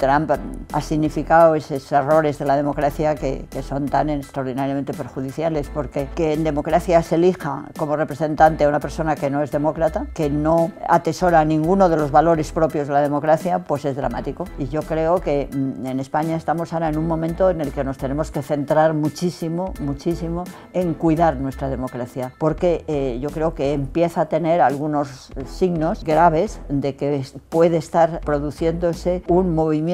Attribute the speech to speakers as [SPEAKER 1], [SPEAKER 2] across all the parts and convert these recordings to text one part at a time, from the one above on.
[SPEAKER 1] Trump ha significado esos errores de la democracia que, que son tan extraordinariamente perjudiciales, porque que en democracia se elija como representante a una persona que no es demócrata, que no atesora ninguno de los valores propios de la democracia, pues es dramático. Y yo creo que mm, en España estamos ahora en un momento en el que nos tenemos que centrar muchísimo, muchísimo en cuidar nuestra democracia, porque eh, yo creo que empieza a tener algunos signos graves de que puede estar produciéndose un movimiento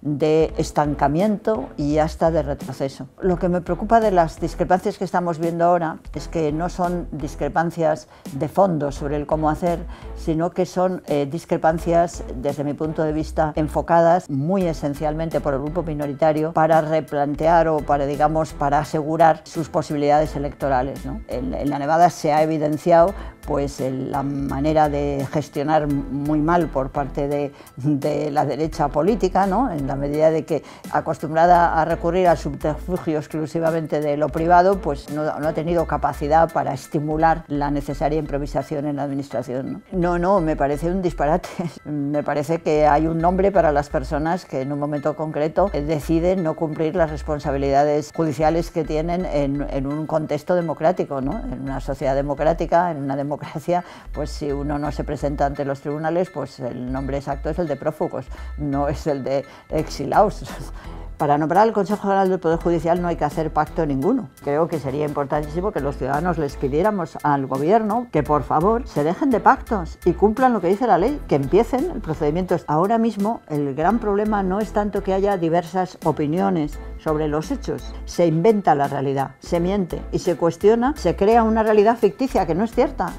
[SPEAKER 1] de estancamiento y hasta de retroceso. Lo que me preocupa de las discrepancias que estamos viendo ahora es que no son discrepancias de fondo sobre el cómo hacer, sino que son eh, discrepancias, desde mi punto de vista, enfocadas muy esencialmente por el grupo minoritario para replantear o para, digamos, para asegurar sus posibilidades electorales. en la Nevada se ha evidenciado pues la manera de gestionar muy mal por parte de, la derecha política, ¿no? en la medida de que acostumbrada a recurrir al subterfugio exclusivamente de lo privado, pues no, ha tenido capacidad para estimular la necesaria improvisación en la administración. ¿no? no, me parece un disparate. me parece que hay un nombre para las personas que en un momento concreto deciden no cumplir las responsabilidades judiciales que tienen en, en un contexto democrático, ¿no? en una sociedad democrática, en una democracia pues si uno no se presenta ante los tribunales, pues el nombre exacto es el de prófugos, no es el de exilados. Para nombrar al Consejo General del Poder Judicial no hay que hacer pacto ninguno. Creo que sería importantísimo que los ciudadanos les pidiéramos al Gobierno que por favor se dejen de pactos y cumplan lo que dice la ley, que empiecen el procedimiento. Ahora mismo el gran problema no es tanto que haya diversas opiniones sobre los hechos, se inventa la realidad, se miente y se cuestiona, se crea una realidad ficticia que no es cierta